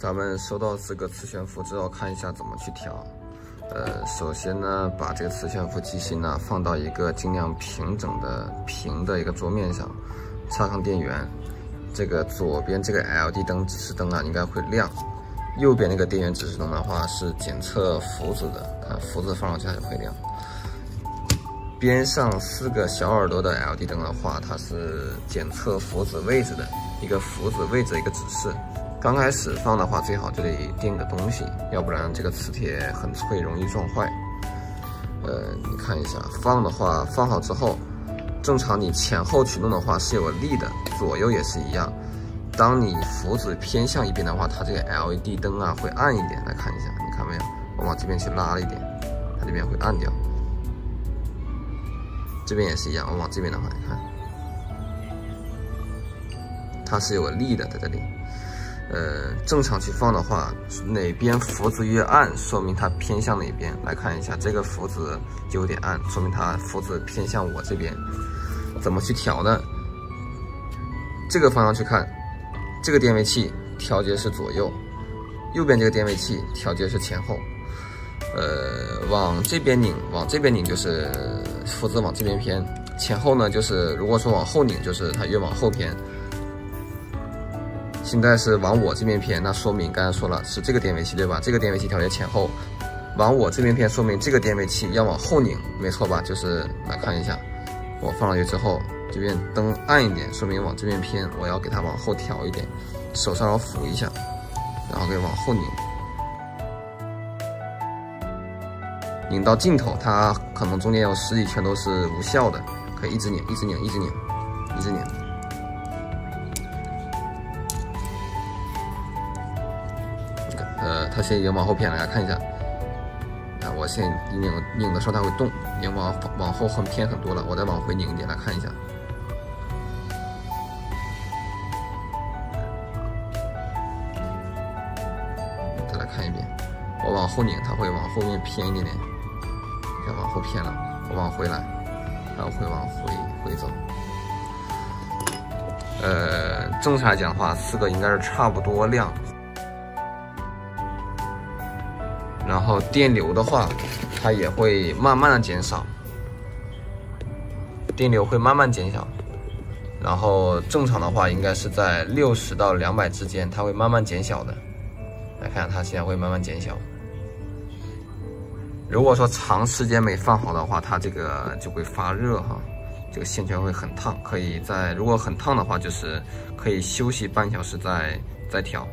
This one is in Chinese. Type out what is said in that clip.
咱们收到这个磁悬浮之后，看一下怎么去调。呃，首先呢，把这个磁悬浮机芯呢放到一个尽量平整的平的一个桌面上，插上电源。这个左边这个 LED 灯指示灯啊，应该会亮。右边那个电源指示灯的话是检测浮子的，看伏子放上去它就会亮。边上四个小耳朵的 LED 灯的话，它是检测浮子位置的一个浮子位置一个指示。刚开始放的话，最好就得垫个东西，要不然这个磁铁很脆，容易撞坏。呃，你看一下，放的话，放好之后，正常你前后驱动的话是有力的，左右也是一样。当你伏子偏向一边的话，它这个 LED 灯啊会暗一点。来看一下，你看没有？我往这边去拉了一点，它这边会暗掉。这边也是一样，我往这边的话，你看，它是有个力的在这里。呃，正常去放的话，哪边伏子越暗，说明它偏向哪边。来看一下，这个伏子就有点暗，说明它伏子偏向我这边。怎么去调呢？这个方向去看，这个电位器调节是左右，右边这个电位器调节是前后。呃，往这边拧，往这边拧就是伏子往这边偏；前后呢，就是如果说往后拧，就是它越往后偏。现在是往我这边偏，那说明刚才说了是这个电位器对吧？这个电位器调节前后，往我这边偏，说明这个电位器要往后拧，没错吧？就是来看一下，我放上去之后，这边灯暗一点，说明往这边偏，我要给它往后调一点，手上要扶一下，然后给往后拧，拧到尽头，它可能中间有十几圈都是无效的，可以一直拧，一直拧，一直拧，一直拧。呃，它现在已经往后偏了，大家看一下。啊，我现拧拧的时候它会动，已经往往后很偏很多了。我再往回拧一点，来看一下。再来看一遍，我往后拧，它会往后面偏一点点。再，往后偏了，我往回来，然后会往回回走。呃，正常来讲的话，四个应该是差不多亮。然后电流的话，它也会慢慢的减少，电流会慢慢减小。然后正常的话，应该是在六十到两百之间，它会慢慢减小的。来看，它现在会慢慢减小。如果说长时间没放好的话，它这个就会发热哈，这个线圈会很烫。可以在如果很烫的话，就是可以休息半小时再再调。